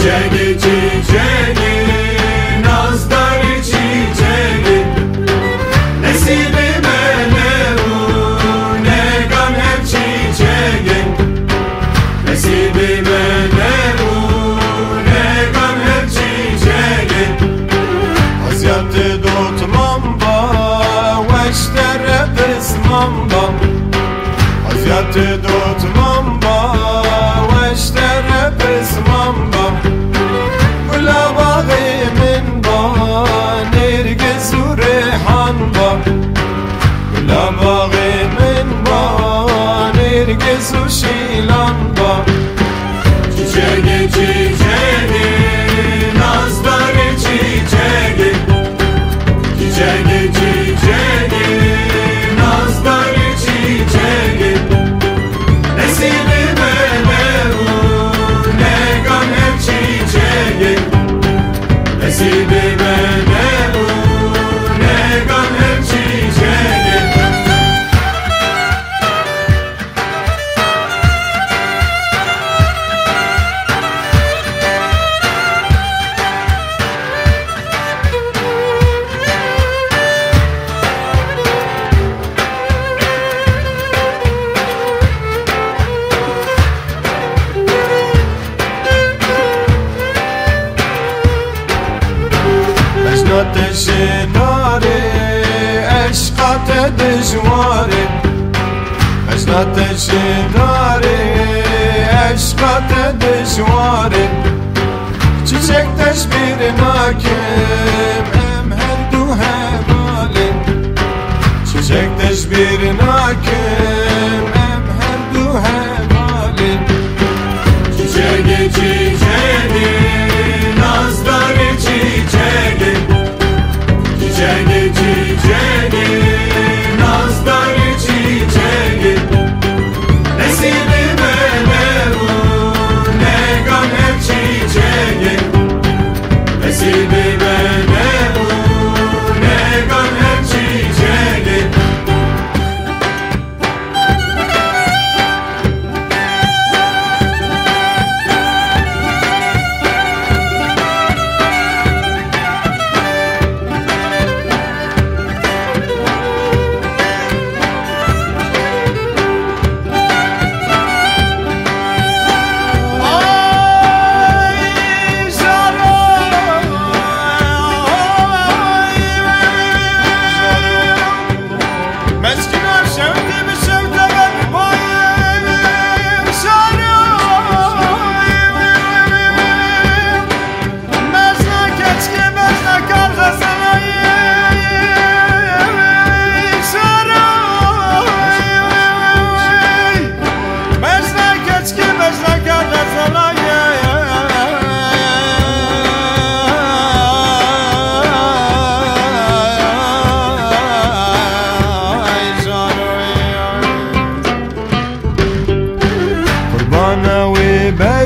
çiçeği çiçeği Nazlar çiçeği. Nesibime ne bu ne gam hep çiçeği. Nesibime ne bu ne gam hep çiçeği. Hazyatı dotmam ba Veştere prismam ba Hazyatı dotmam ba جناري عشقة دجواري عشقة جناري عشقة دجواري Çiçek taş bir nakim Hem her du hem alim Çiçek taş bir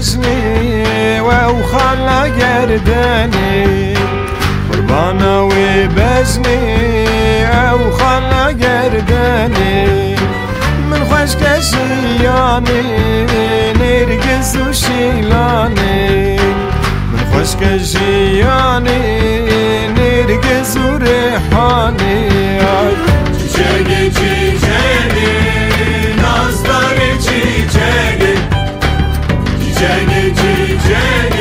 وجني وخلى جرداني. قربانا وبزني وخلى جرداني. من خشك كشياني نرقص وشيلاني. من خشك كشياني نرقص وريحاني. gee